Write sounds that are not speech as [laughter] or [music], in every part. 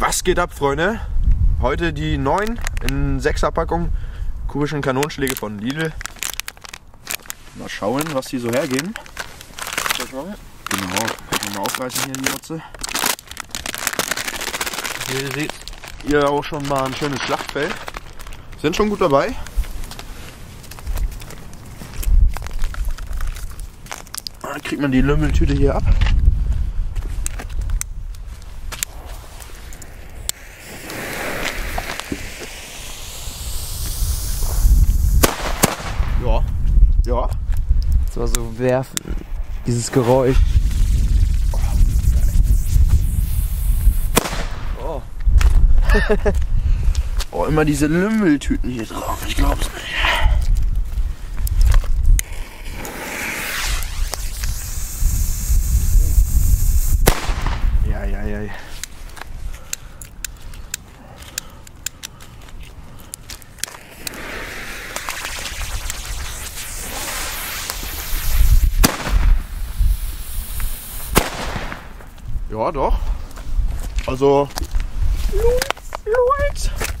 Was geht ab, Freunde? Heute die neuen in 6er Packung kubischen Kanonenschläge von Lidl. Mal schauen, was die so hergeben. Genau, kann ich mal aufreißen hier die Nutze. Hier ihr seht Hier auch schon mal ein schönes Schlachtfeld. Sind schon gut dabei. Dann kriegt man die Lümmeltüte hier ab. Ja. Ja. das war so werfen. Dieses Geräusch. Oh. [laughs] Oh, immer diese Lümmeltüten hier drauf. Ich glaub's nicht. Ja, ja, ja. ja. Ja, doch. Also,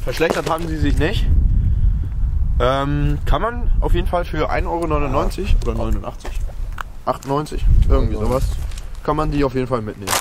Verschlechtert haben sie sich nicht. Ähm, kann man auf jeden Fall für 1,99 Euro oder 89, 98, irgendwie sowas, kann man die auf jeden Fall mitnehmen.